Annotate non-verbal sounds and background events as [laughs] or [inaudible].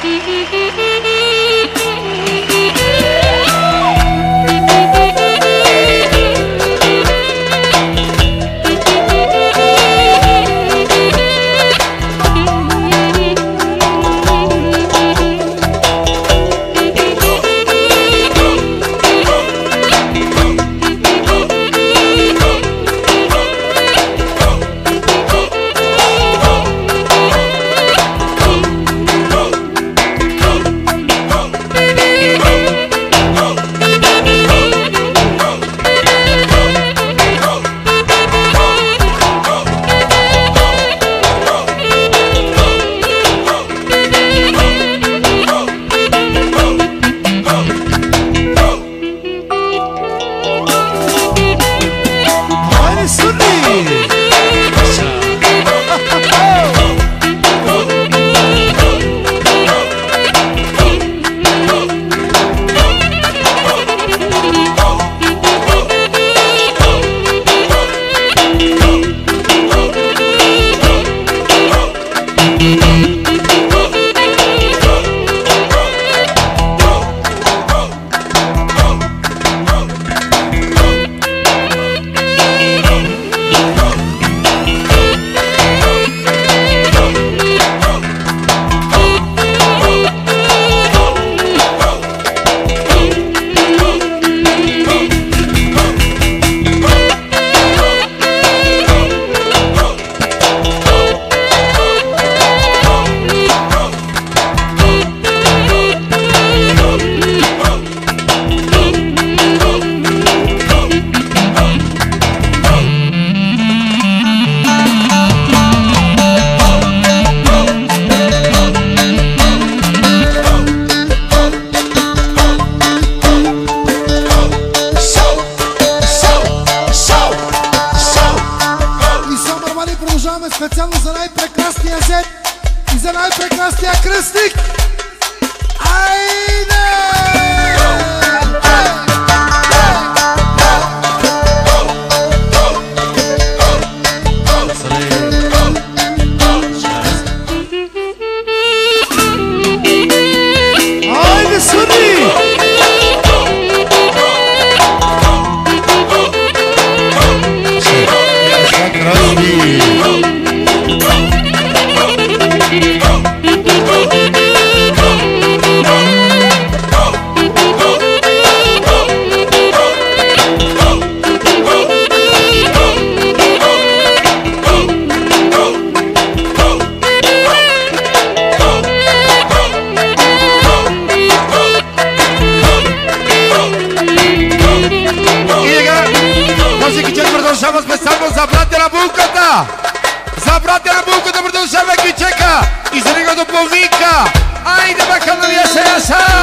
Mm-hmm. [laughs] специално за най-прекрасния зет и за най-прекрасния кръстник. Айде! Zabrate na bukata! Zabrate na bukata, protože veki čeka! Iz Riga do Plovnika! Ajde, bakalorija se jasa!